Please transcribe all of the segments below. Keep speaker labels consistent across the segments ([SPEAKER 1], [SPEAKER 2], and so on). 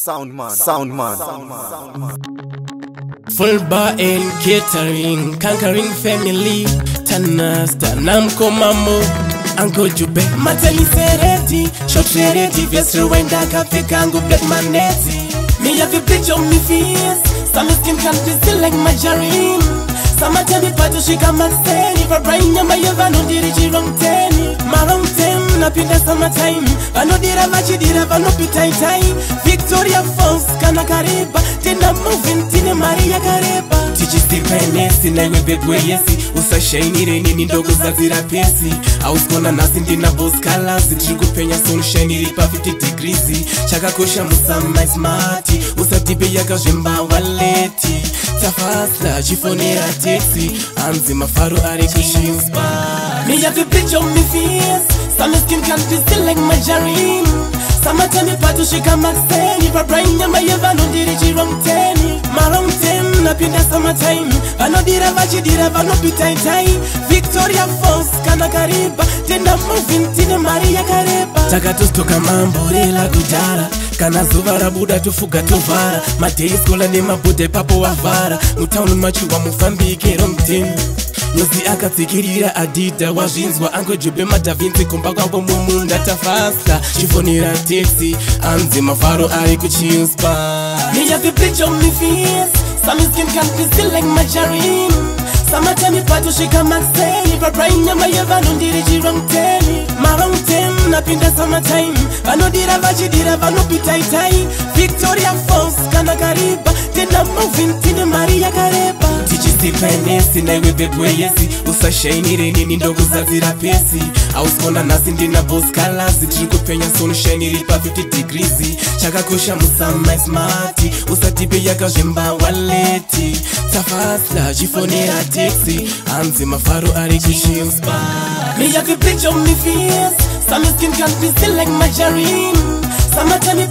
[SPEAKER 1] Soundman. Fulba and catering, conquering family. Tanas, Tanamko Mamo, Uncle Jupe. Matani Sereti, Shokereti, Vestru, and Dakafi Kangu, Pet Manetti. Me have a pitch on me fears. Some skin comes to still like margarine. Some attempt to shake a mustang. If I bring your mayavan, who did it wrong? vanopinda samatime vanodira vachidira vanopitaitai victoria fals kana kareba tenda movin tine mari yakareba tichisirwanesi naiwebegweyesi usashainireni ndokuzadzira pesi hausikona nhasi ndina boscalas tiri kupenya sonshainiri pa50 degrees chakakosha musamaismati usatipe yakazvembawaleti tafasa chifonera tesi hanzi mafaro ari kushinsa miyatipicho mifiesi Sunny skin can feel still like margarine Summertime if I do shake a max ten If I bring them my ever no did it wrong ten My wrong ten, up in the summertime Vano dira vachi dira vano pitai tai Victoria Falls, Kanakariba Tenda moving, tine maria kareba Taka tu stoka mambore la kujara kana zuva rabuda tofuga tovhara madheiskola nemabhudha ipapo wavhara mutaundi machiwa mufambikero mutemu nozi akatsikirira adhidha wazvinzwa angojobe madhavhinzi kumba kwavo mumunda tafasta chifonera tesi anzi mafaro ari kuchiuswa samatami patosvika maxei paprai nyama yevanhu ndiri chirong tem marong tem napinda samatime vanodira vachidira vanopitaitai victo kindinesi naiwe bebwe yesi usashainire nini ndokuzadzira pesi ausikona nhasi ndina boskalazi tiri kupenya sonushainiri pa50 degrees chakakosha musamaismat usatipe yakazvemba waleti tafasa chifonera tesi hanzi mafaro ari kuchinspa Some skin can't be still like margarine. Some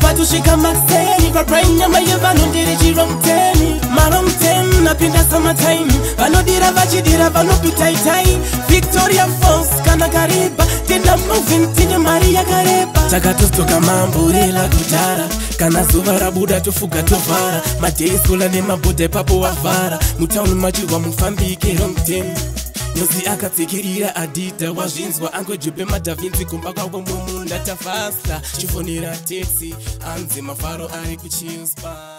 [SPEAKER 1] katusvika makteni papraimu nyamaiyo vanonderechirwa muteni marong tem napinda samataimu vanodira vachidira vanopitaitai victoria fals kana kareba tenda movin tine mari yakareba takatodzoka mamburela kutara kana zuva rabuda tofuga tovhara madheiskola nemabhodha ipapo wavhara mutaunu machirwa mufambike rong tem nozi akatsekerira adhidha wazvinzwa angojupe madhavinzi kumba kwako mumunda tafasta chifonera tesi anzi mafaro ari kuchiuspa